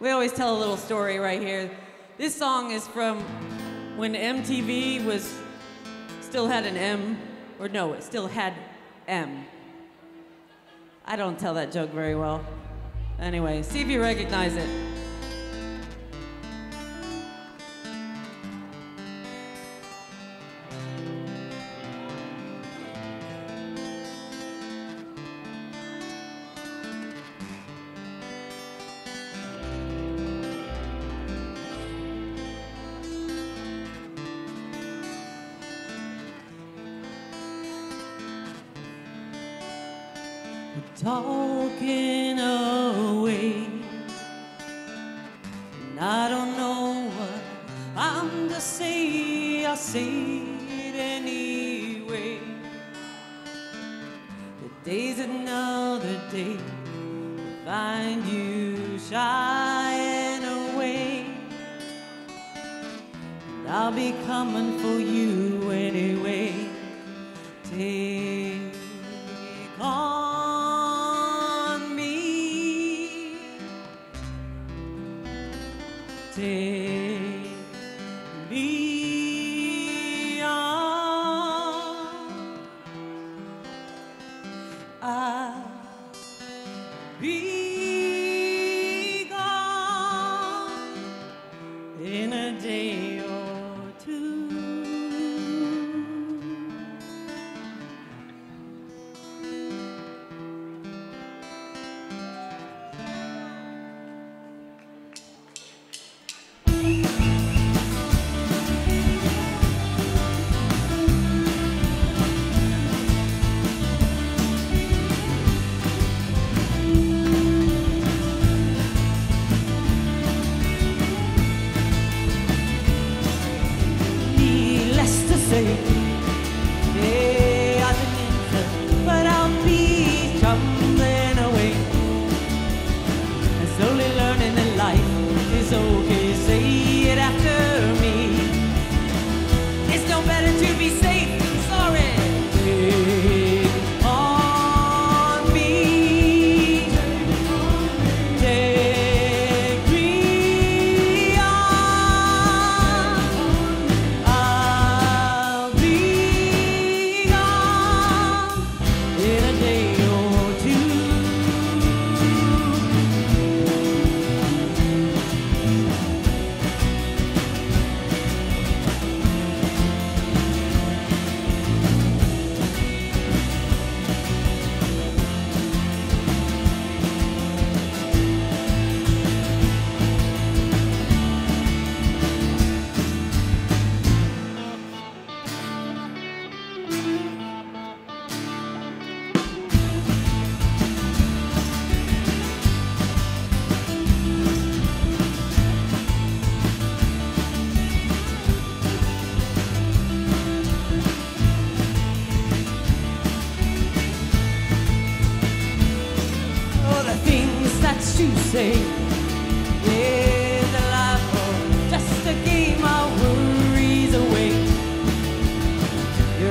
We always tell a little story right here. This song is from when MTV was still had an M, or no, it still had M. I don't tell that joke very well. Anyway, see if you recognize it. Talking away. And I don't know what I'm to say, I'll say it anyway. The day's another day, find you shying away. And I'll be coming for you anyway. Take Take me on. I'll be Needless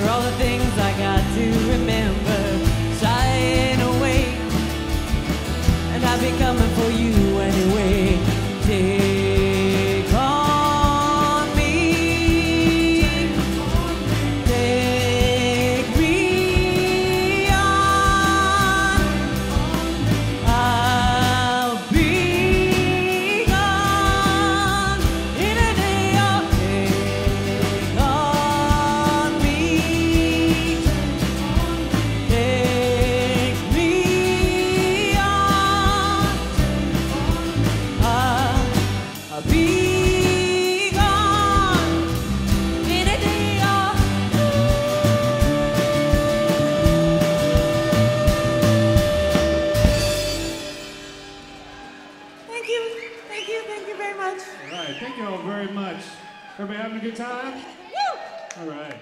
all the things I got to remember, shying away, and I'll be coming Thank you, thank you, thank you very much. All right, thank you all very much. Everybody having a good time? Woo! All right.